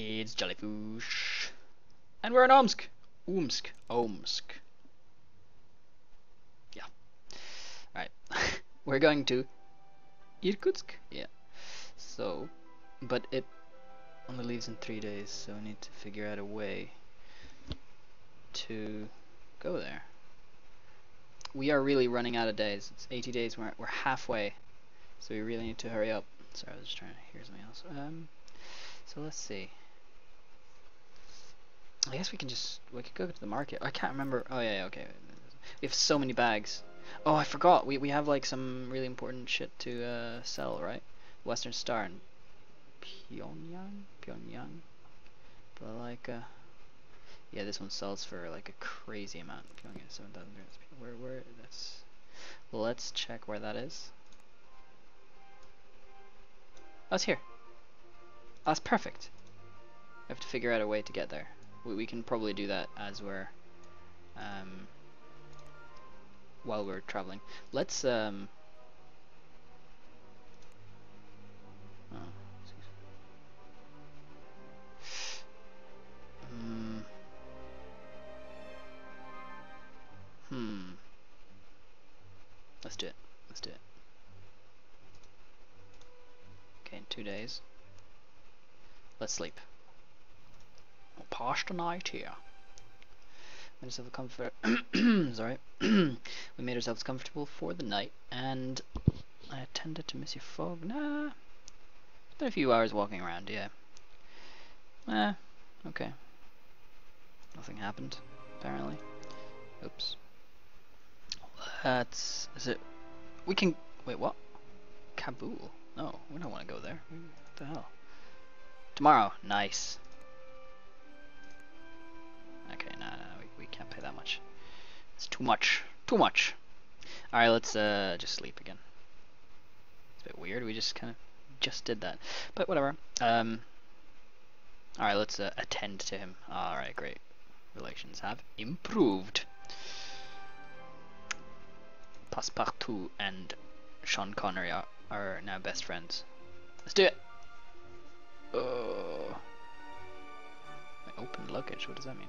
It's Jellyfoosh. And we're in Omsk. Omsk. Omsk. Yeah. Alright. we're going to Irkutsk. Yeah. So, but it only leaves in three days, so we need to figure out a way to go there. We are really running out of days. It's 80 days. We're we're halfway, so we really need to hurry up. Sorry, I was just trying to hear something else. Um, so let's see. I guess we can just we could go to the market. I can't remember. Oh yeah, yeah okay. We have so many bags. Oh, I forgot. We we have like some really important shit to uh, sell, right? Western Star and Pyongyang, Pyongyang. But like, uh, yeah, this one sells for like a crazy amount. Pyongyang, seven thousand. Where where that's. Let's check where that is. It's here. That's perfect. I have to figure out a way to get there. We, we can probably do that as we're um, while we're traveling. Let's um. Oh, hmm. Hmm. Let's do it. Let's do it. Okay, in two days. Let's sleep. We'll pass the night here. Made ourselves comfort. sorry. we made ourselves comfortable for the night, and I attended to Monsieur Fogg. Nah. It's a few hours walking around. Yeah. Eh. Okay. Nothing happened. Apparently. Oops. That's. Is it? We can. Wait. What? Kabul. No, we don't want to go there. What the hell? Tomorrow. Nice. Okay, no, no, we, we can't pay that much. It's too much. Too much. Alright, let's uh, just sleep again. It's a bit weird, we just kind of just did that. But whatever. Um, Alright, let's uh, attend to him. Alright, great. Relations have improved. Passepartout and Sean Connery are, are now best friends. Let's do it! Oh. Open luggage, what does that mean?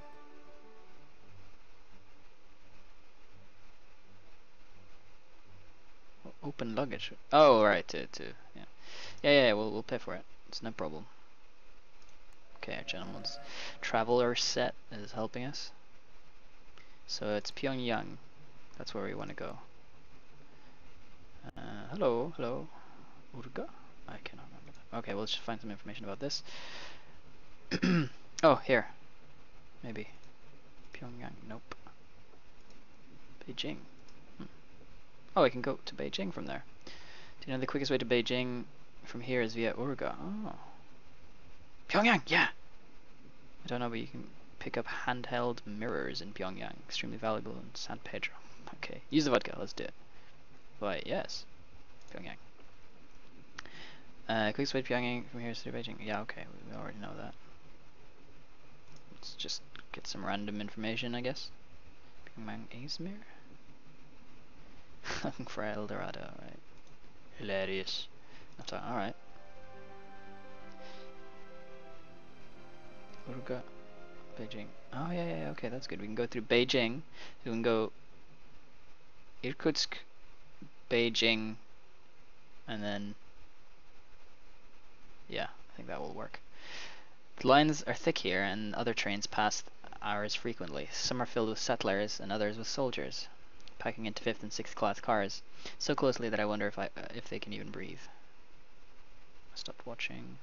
Open luggage. Oh, right, to, to yeah. yeah, yeah, we'll, we'll pay for it. It's no problem. Okay, our gentleman's traveler set is helping us. So it's Pyongyang. That's where we want to go. Uh, hello, hello. Urga? I cannot remember that. Okay, we'll just find some information about this. oh, here. Maybe. Pyongyang. Nope. Beijing. Oh, I can go to Beijing from there. Do you know the quickest way to Beijing from here is via Urga? Oh. Pyongyang, yeah! I don't know, but you can pick up handheld mirrors in Pyongyang. Extremely valuable in San Pedro. Okay, use the vodka, let's do it. Why, yes. Pyongyang. Uh, quickest way to Pyongyang from here is through Beijing. Yeah, okay, we already know that. Let's just get some random information, I guess. Pyongyang Izmir? Looking for El Dorado, right? Hilarious. That's Alright. Urga, Beijing. Oh yeah, yeah, okay, that's good. We can go through Beijing. So we can go Irkutsk, Beijing, and then yeah, I think that will work. The lines are thick here, and other trains pass ours frequently. Some are filled with settlers, and others with soldiers packing into fifth and sixth class cars so closely that I wonder if I uh, if they can even breathe. I stopped watching.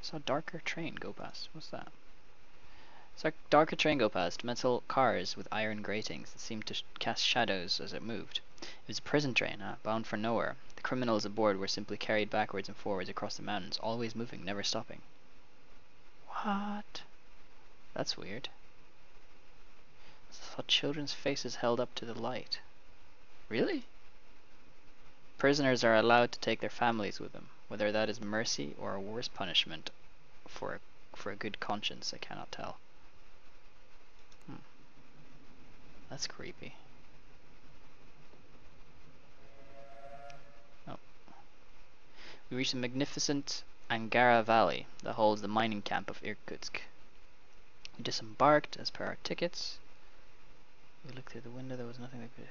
I saw a darker train go past. What's that? Saw a darker train go past. Metal cars with iron gratings that seemed to sh cast shadows as it moved. It was a prison train, uh, bound for nowhere. The criminals aboard were simply carried backwards and forwards across the mountains, always moving, never stopping. What? That's weird. I saw children's faces held up to the light. Really? Prisoners are allowed to take their families with them. Whether that is mercy or a worse punishment for a, for a good conscience, I cannot tell. Hmm. That's creepy. Oh. We reached the magnificent Angara Valley that holds the mining camp of Irkutsk. We disembarked as per our tickets. We looked through the window, there was nothing could...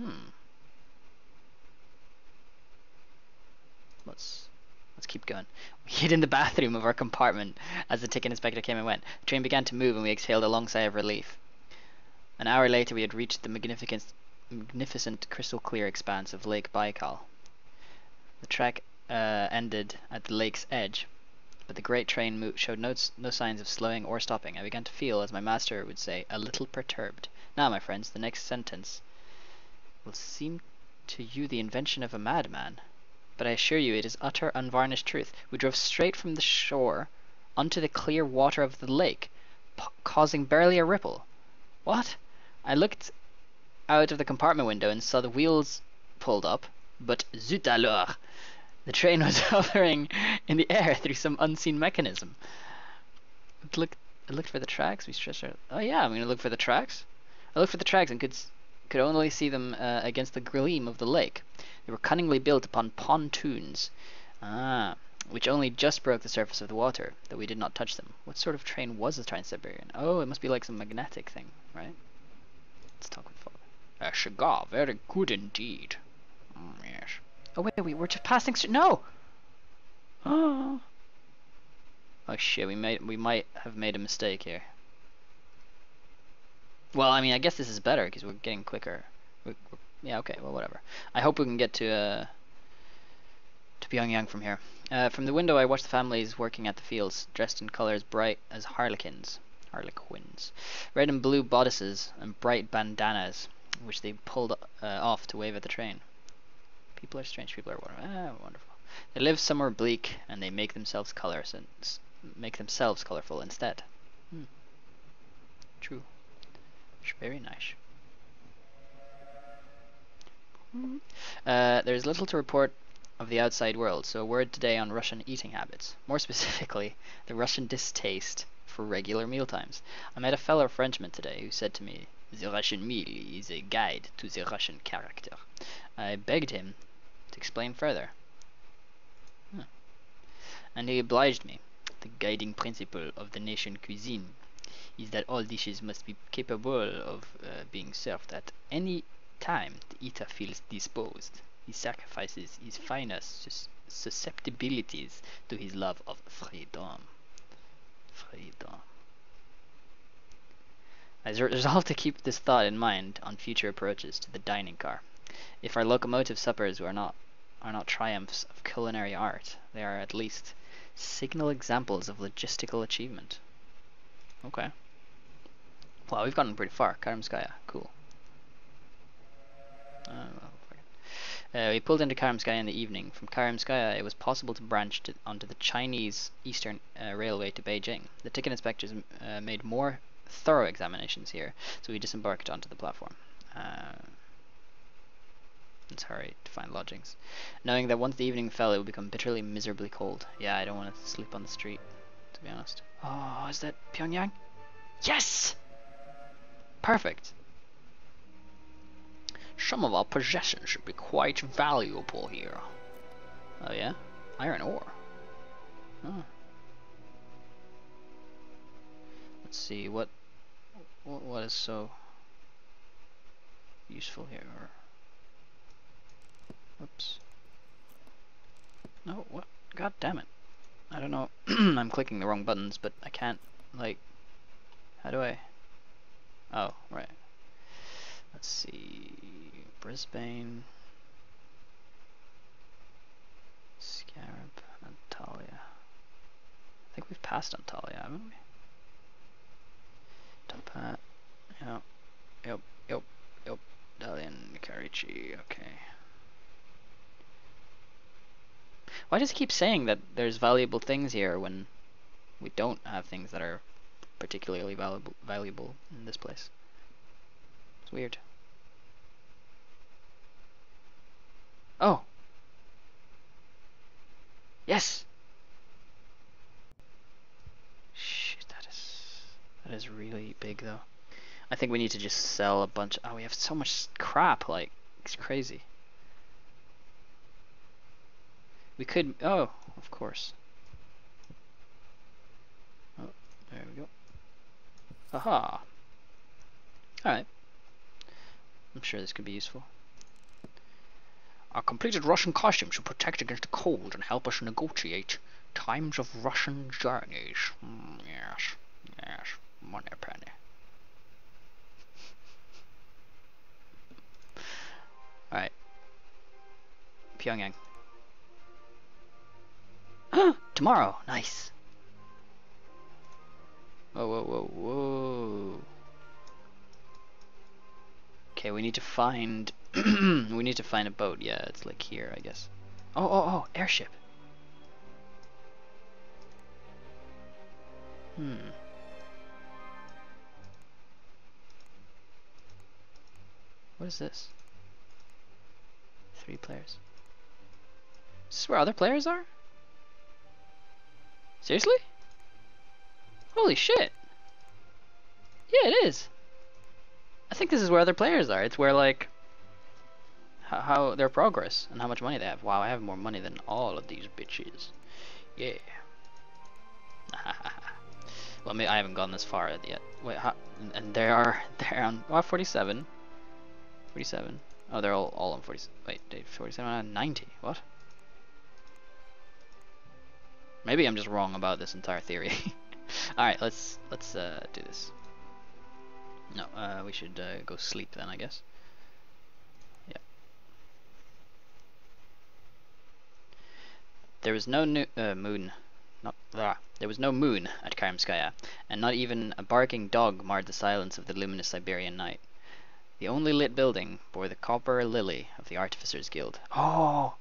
Hmm. Let's let's keep going. We hid in the bathroom of our compartment as the ticket inspector came and went. The train began to move and we exhaled a long sigh of relief. An hour later we had reached the magnificent magnificent crystal clear expanse of Lake Baikal. The track uh, ended at the lake's edge, but the great train showed no, no signs of slowing or stopping. I began to feel, as my master would say, a little perturbed. Now, my friends, the next sentence will seem to you the invention of a madman, but I assure you it is utter unvarnished truth. We drove straight from the shore onto the clear water of the lake, causing barely a ripple. What? I looked out of the compartment window and saw the wheels pulled up, but zut alors! The train was hovering in the air through some unseen mechanism. It looked, I looked for the tracks. We stretched. Oh yeah, I'm gonna look for the tracks. I looked for the tracks and could could only see them uh, against the gleam of the lake. They were cunningly built upon pontoons, ah, which only just broke the surface of the water, though we did not touch them. What sort of train was the Trans-Siberian? Oh, it must be like some magnetic thing, right? Let's talk with father. Cigar, very good indeed. Mm, yes. Oh wait, we were just passing. No. Oh. Oh shit, we we might have made a mistake here. Well, I mean, I guess this is better because we're getting quicker. We're, we're, yeah, okay, well, whatever. I hope we can get to uh, to Pyongyang from here. Uh, from the window, I watched the families working at the fields, dressed in colors bright as harlequins, harlequins, red and blue bodices and bright bandanas, which they pulled uh, off to wave at the train. People are strange. People are wonderful. Ah, wonderful. They live somewhere bleak, and they make themselves colors and make themselves colorful instead. Hmm. True. Very nice. Hmm. Uh, there's little to report of the outside world, so a word today on Russian eating habits. More specifically, the Russian distaste for regular mealtimes. I met a fellow Frenchman today who said to me, The Russian meal is a guide to the Russian character. I begged him to explain further. Huh. And he obliged me. The guiding principle of the nation cuisine is that all dishes must be capable of uh, being served at any time the eater feels disposed. He sacrifices his finest sus susceptibilities to his love of freedom. Freedom. I resolve to keep this thought in mind on future approaches to the dining car. If our locomotive suppers are not are not triumphs of culinary art, they are at least signal examples of logistical achievement. Okay. Wow, we've gotten pretty far. Karamskaya, cool. Uh, uh, we pulled into Karamskaya in the evening. From Karamskaya, it was possible to branch to, onto the Chinese Eastern uh, Railway to Beijing. The ticket inspectors uh, made more thorough examinations here, so we disembarked onto the platform. Uh, let's hurry to find lodgings. Knowing that once the evening fell, it would become bitterly, miserably cold. Yeah, I don't want to sleep on the street, to be honest. Oh, is that Pyongyang? Yes! Perfect. Some of our possessions should be quite valuable here. Oh yeah? Iron ore. Oh. Let's see, what, what, what is so useful here? Oops. No, what? God damn it. I don't know. I'm clicking the wrong buttons, but I can't, like, how do I? Oh, right. Let's see. Brisbane. Scarab, Antalya. I think we've passed Antalya, haven't we? Top hat. Yep. Yep. Yep. Yep. Dalian, Karachi. Okay. Why does he keep saying that there's valuable things here when we don't have things that are particularly valuable valuable in this place. It's weird. Oh. Yes. Shit, that is that is really big though. I think we need to just sell a bunch. Oh, we have so much crap. Like it's crazy. We could. Oh, of course. Oh, there we go. Aha. Alright. I'm sure this could be useful. Our completed Russian costume should protect against the cold and help us negotiate times of Russian journeys. Mm, yes, yes, money penny. Alright. Pyongyang. Tomorrow! Nice! Whoa, whoa, whoa, whoa. Okay, we need to find... we need to find a boat. Yeah, it's like here, I guess. Oh, oh, oh, airship. Hmm. What is this? Three players. Is this where other players are? Seriously? Holy shit. Yeah, it is. I think this is where other players are. It's where, like, how, how their progress and how much money they have. Wow, I have more money than all of these bitches. Yeah. well, I haven't gone this far yet. Wait, how, and they are, they're on, oh, 47. 47. Oh, they're all, all on 40. Wait, 47 on 90. What? Maybe I'm just wrong about this entire theory. Alright, let's let's uh, do this. No, uh, we should uh, go sleep then, I guess. Yeah. There was no uh, moon. Not blah. There was no moon at Karamskaya, and not even a barking dog marred the silence of the luminous Siberian night. The only lit building bore the copper lily of the Artificers Guild. Oh!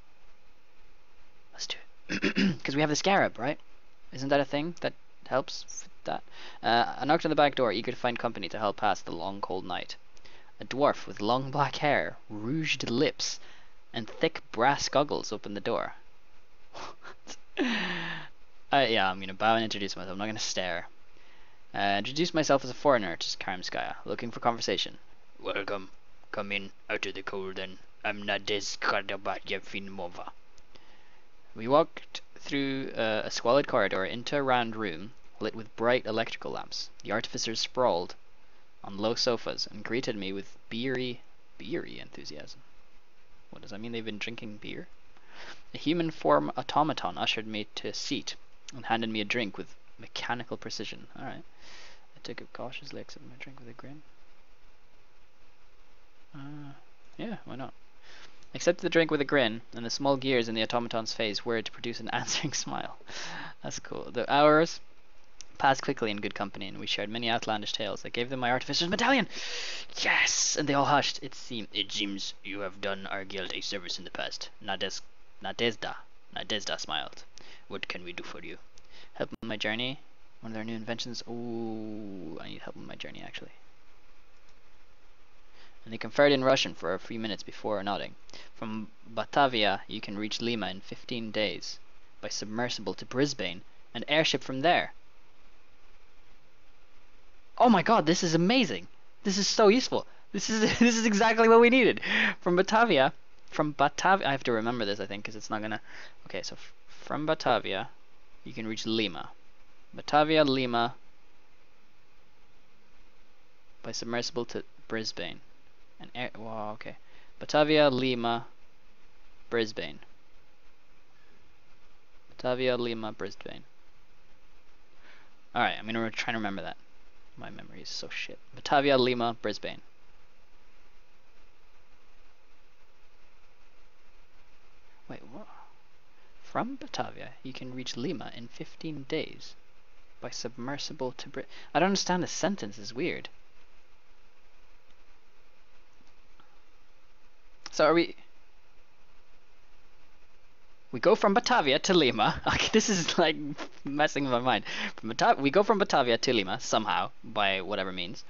Let's do it. Because we have the scarab, right? Isn't that a thing that helps with that. Uh, I knocked on the back door, eager to find company to help pass the long cold night. A dwarf with long black hair, rouged lips, and thick brass goggles opened the door. uh, yeah, I'm gonna bow and introduce myself. I'm not gonna stare. Uh, introduce myself as a foreigner to Karamskaya, looking for conversation. Welcome. Come in, out of the cold then. I'm Nadezhda Yevimova. We walked through uh, a squalid corridor into a round room lit with bright electrical lamps. The artificers sprawled on low sofas and greeted me with beery, beery enthusiasm. What does that mean? They've been drinking beer? A human form automaton ushered me to a seat and handed me a drink with mechanical precision. Alright. I took it cautiously, accepted my drink with a grin. Uh, yeah, why not? Accepted the drink with a grin, and the small gears in the automaton's face whirred to produce an answering smile. That's cool. The hours passed quickly in good company, and we shared many outlandish tales. I gave them my artificer's medallion. Yes, and they all hushed. It seemed it seems you have done our guild a service in the past. Nades Nadezhda. Nadezhda smiled. What can we do for you? Help my journey. One of their new inventions. Ooh, I need help with my journey actually. And they conferred in Russian for a few minutes before nodding. From Batavia, you can reach Lima in 15 days by submersible to Brisbane and airship from there. Oh my god, this is amazing. This is so useful. This is this is exactly what we needed. From Batavia, from Batavia, I have to remember this I think because it's not gonna. Okay, so from Batavia, you can reach Lima. Batavia, Lima, by submersible to Brisbane. And air. Wow, okay. Batavia, Lima, Brisbane. Batavia, Lima, Brisbane. Alright, I'm gonna try to remember that. My memory is so shit. Batavia, Lima, Brisbane. Wait, what? From Batavia, you can reach Lima in 15 days. By submersible to Brit. I don't understand this sentence, it's weird. So are we... We go from Batavia to Lima. Okay, this is like messing with my mind. We go from Batavia to Lima somehow by whatever means,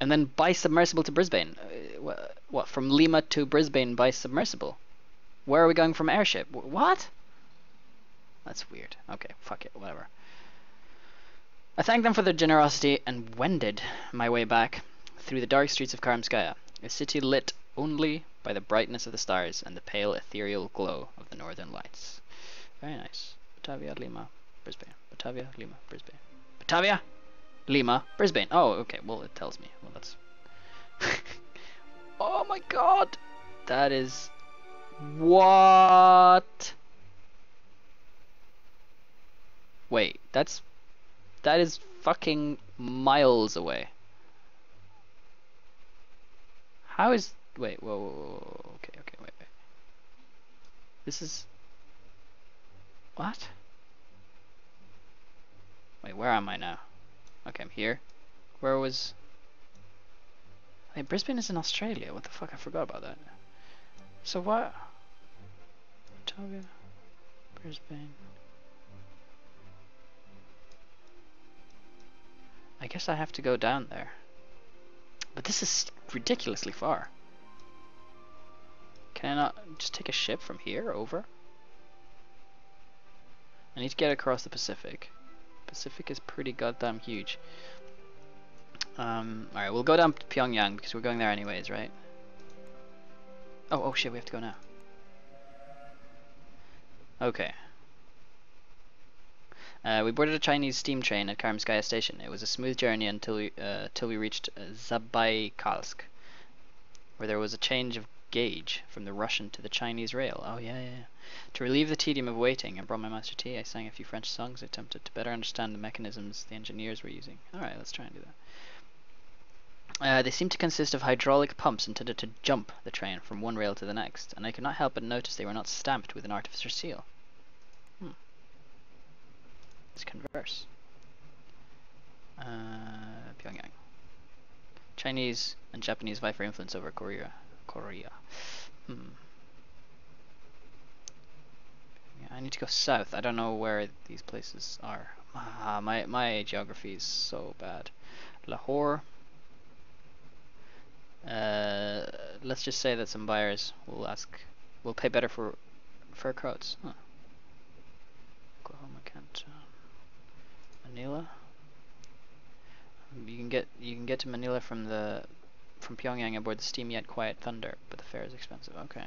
and then by submersible to Brisbane. Uh, what from Lima to Brisbane by submersible? Where are we going from airship? What? That's weird. Okay, fuck it, whatever. I thanked them for their generosity and wended my way back through the dark streets of Karamskaya, a city lit only by the brightness of the stars and the pale ethereal glow of the northern lights. Very nice. Batavia, Lima, Brisbane. Batavia, Lima, Brisbane. Batavia, Lima, Brisbane. Oh, okay. Well, it tells me. Well, that's. oh my god! That is. What? Wait, that's. That is fucking miles away. How is. Wait, whoa, whoa, whoa, okay, okay, wait, wait. This is. What? Wait, where am I now? Okay, I'm here. Where was... Wait, Brisbane is in Australia. What the fuck? I forgot about that. So what? Victoria, Brisbane. I guess I have to go down there. But this is ridiculously far. Can I not just take a ship from here over? I need to get across the Pacific. Pacific is pretty goddamn huge. Um, alright, we'll go down to Pyongyang because we're going there anyways, right? Oh, oh shit, we have to go now. Okay. Uh, we boarded a Chinese steam train at Karamskaya station. It was a smooth journey until we, uh, until we reached Zabaykalsk, where there was a change of gauge from the Russian to the Chinese rail. Oh yeah, yeah. To relieve the tedium of waiting, I brought my master tea. I sang a few French songs. Attempted to better understand the mechanisms the engineers were using. Alright, let's try and do that. Uh, they seemed to consist of hydraulic pumps intended to jump the train from one rail to the next, and I could not help but notice they were not stamped with an artificer seal. Hmm. Let's converse. Uh, Pyongyang. Chinese and Japanese vie for influence over Korea. Korea. Hmm. Yeah, I need to go south. I don't know where these places are. Ah, my my geography is so bad. Lahore. Uh, let's just say that some buyers will ask, will pay better for fur coats. Huh. Oklahoma, Canton, Manila. You can get you can get to Manila from the from Pyongyang aboard the steam yet quiet Thunder, but the fare is expensive. Okay,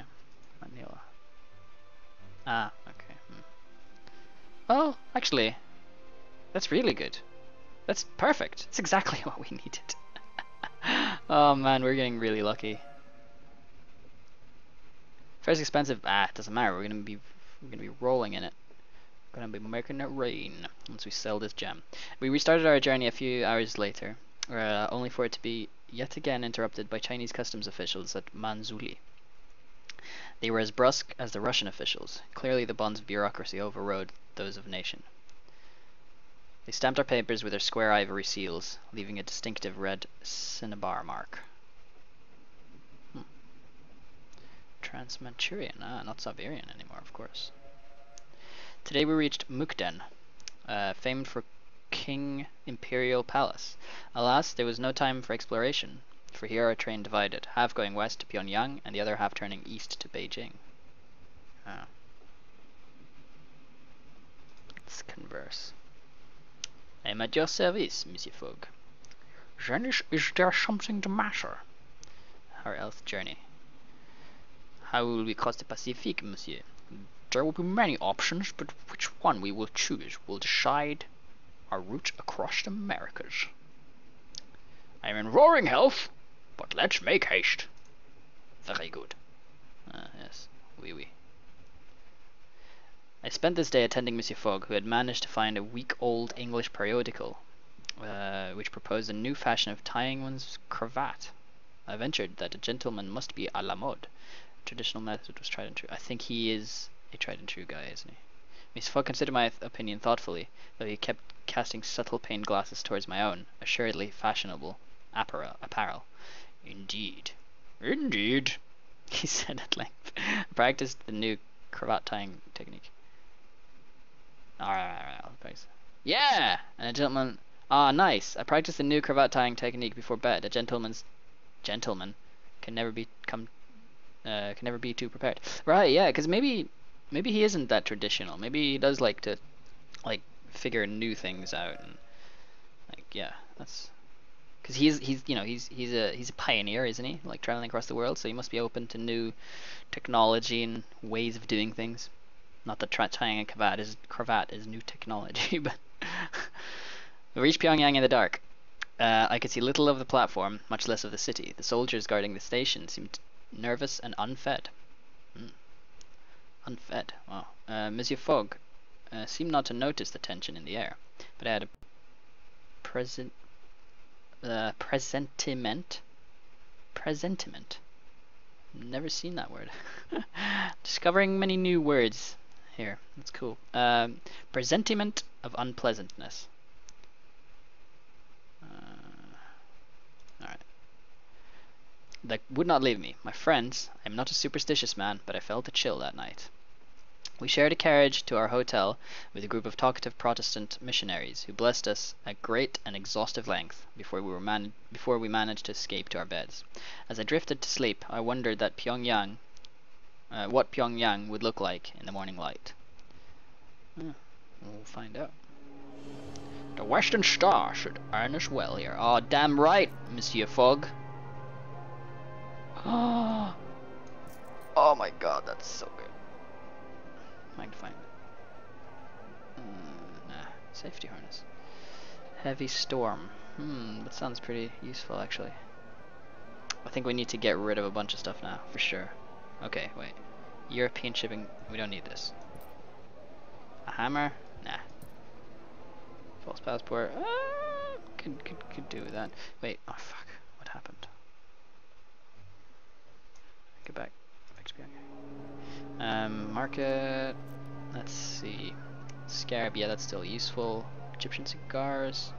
Manila. Ah, okay. Hmm. Well, actually, that's really good. That's perfect. It's exactly what we needed. oh man, we're getting really lucky. Fare's expensive. Ah, it doesn't matter. We're gonna be we're gonna be rolling in it. We're Gonna be making it rain once we sell this gem. We restarted our journey a few hours later, uh, only for it to be yet again interrupted by Chinese customs officials at Manzhouli. They were as brusque as the Russian officials. Clearly the bonds of bureaucracy overrode those of nation. They stamped our papers with their square ivory seals, leaving a distinctive red cinnabar mark. Hmm. Trans-Manchurian, ah, not Siberian anymore, of course. Today we reached Mukden, uh, famed for King Imperial Palace. Alas, there was no time for exploration, for here our train divided, half going west to Pyongyang and the other half turning east to Beijing. Ah. Let's converse. I am at your service, Monsieur Fogg. Janish, is there something the matter? Our elf journey. How will we cross the Pacific, Monsieur? There will be many options, but which one we will choose will decide our route across the Americas. I am in roaring health, but let's make haste. Very good. Ah, yes, oui, oui. I spent this day attending Monsieur Fogg, who had managed to find a week-old English periodical, uh, which proposed a new fashion of tying one's cravat. I ventured that a gentleman must be a la mode. The traditional method was tried and true. I think he is a tried and true guy, isn't he? Miss Fogg considered my opinion thoughtfully, though he kept casting subtle pane glasses towards my own, assuredly fashionable apparel. Indeed. Indeed, he said at length. Practiced the new cravat tying technique. Alright, alright, Yeah! And a gentleman... Ah, nice. I practiced the new cravat tying technique before bed. A gentleman's... Gentleman can never become... Uh, can never be too prepared. Right, yeah, because maybe maybe he isn't that traditional. Maybe he does like to like figure new things out and like yeah, that's because he's he's you know he's he's a he's a pioneer, isn't he? Like traveling across the world, so he must be open to new technology and ways of doing things. Not that tra- tying a cravat is cravat is new technology, but we reached Pyongyang in the dark. Uh, I could see little of the platform, much less of the city. The soldiers guarding the station seemed nervous and unfed. Mm. Unfed. Wow. Uh, Monsieur Fogg uh, seemed not to notice the tension in the air, but I had a present uh, presentiment. Presentiment. Never seen that word. Discovering many new words here. That's cool. Um, presentiment of unpleasantness. Uh, Alright. That would not leave me. My friends, I am not a superstitious man, but I felt a chill that night. We shared a carriage to our hotel with a group of talkative Protestant missionaries who blessed us at great and exhaustive length before we were man- before we managed to escape to our beds. As I drifted to sleep, I wondered that Pyongyang, uh, what Pyongyang would look like in the morning light. Hmm, we'll find out. The Western Star should earn us well here. Oh, damn right, Monsieur Fogg. Oh, oh my god, that's so good. Magnifying. Mm, nah, safety harness. Heavy storm. Hmm, that sounds pretty useful actually. I think we need to get rid of a bunch of stuff now, for sure. Okay, wait. European shipping, we don't need this. A hammer? Nah. False passport. Uh, could, could, could do with that. Wait, oh fuck. What happened? Go back. Back. Um, market. Let's see. Scarab, yeah, that's still useful. Egyptian cigars.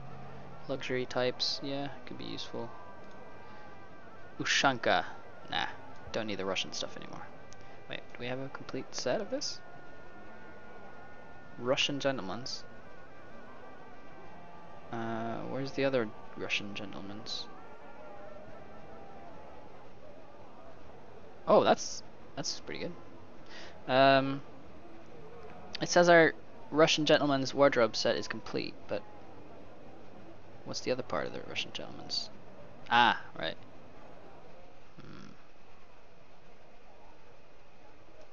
Luxury types, yeah, could be useful. Ushanka. Nah, don't need the Russian stuff anymore. Wait, do we have a complete set of this? Russian gentlemen's. Uh, where's the other Russian gentleman's? Oh, that's that's pretty good. Um, it says our Russian gentleman's wardrobe set is complete, but what's the other part of the Russian gentleman's? Ah, right. Hmm.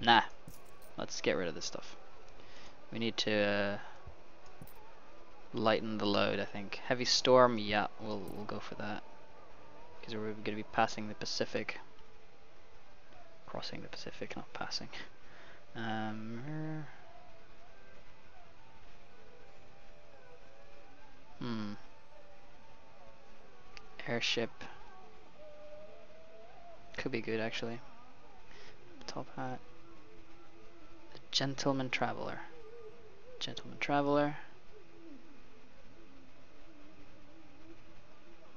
Nah, let's get rid of this stuff. We need to uh, lighten the load, I think. Heavy storm, yeah, we'll, we'll go for that. Because we're going to be passing the Pacific. Crossing the Pacific, not passing. Um, hmm. Airship. Could be good, actually. Top hat. Gentleman Traveler. Gentleman Traveler.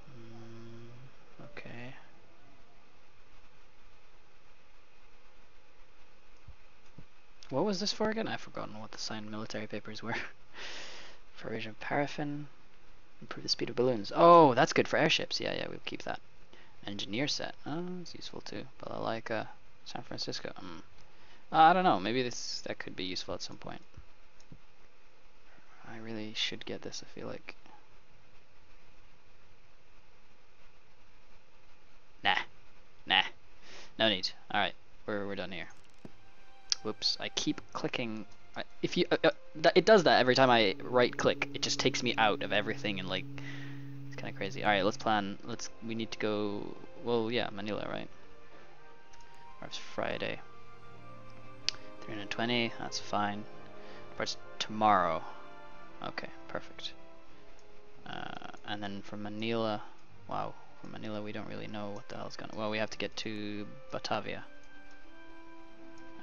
Mm, okay. What was this for again? I've forgotten what the signed military papers were. Provision of paraffin. Improve the speed of balloons. Oh, that's good for airships. Yeah, yeah, we'll keep that. Engineer set. Oh, it's useful too. But I like uh, San Francisco. Mm. Uh, I don't know. Maybe this that could be useful at some point. I really should get this. I feel like. Nah, nah, no need. All right, we're we're done here. Whoops! I keep clicking. I, if you, uh, uh, it does that every time I right click. It just takes me out of everything and like it's kind of crazy. All right, let's plan. Let's. We need to go. Well, yeah, Manila, right? Or it's Friday. 320. That's fine. But it's tomorrow. Okay, perfect. Uh, and then from Manila, wow, from Manila we don't really know what the hell's gonna. Well, we have to get to Batavia.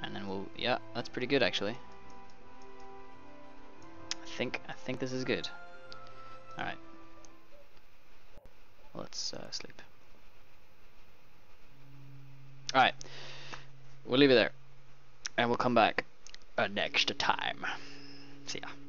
And then we'll. Yeah, that's pretty good actually. I think I think this is good. All right. Let's uh, sleep. All right. We'll leave it there, and we'll come back uh, next time. See ya.